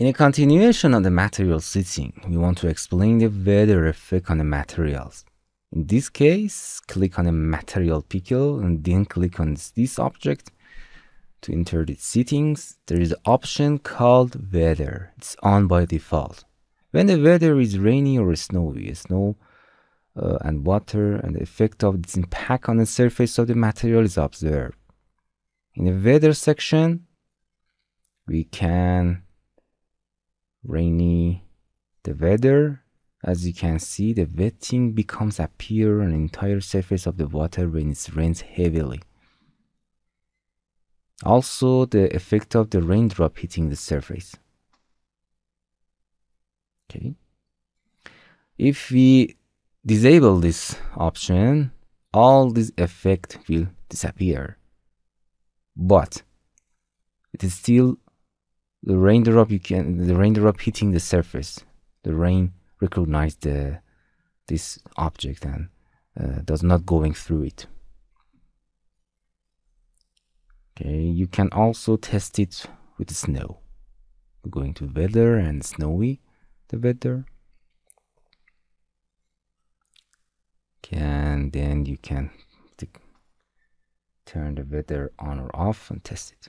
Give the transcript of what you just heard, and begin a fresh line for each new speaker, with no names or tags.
In a continuation of the material setting, we want to explain the weather effect on the materials. In this case, click on the material picker and then click on this object. To enter the settings, there is an option called weather. It's on by default. When the weather is rainy or snowy, snow uh, and water and the effect of its impact on the surface of the material is observed. In the weather section, we can rainy the weather as you can see the wetting becomes appear on the entire surface of the water when it rains heavily. Also the effect of the raindrop hitting the surface. Okay. If we disable this option all this effect will disappear. But it is still the raindrop you can the raindrop hitting the surface. The rain recognize the this object and uh, does not going through it. Okay you can also test it with snow. We're going to weather and snowy the weather. And then you can turn the weather on or off and test it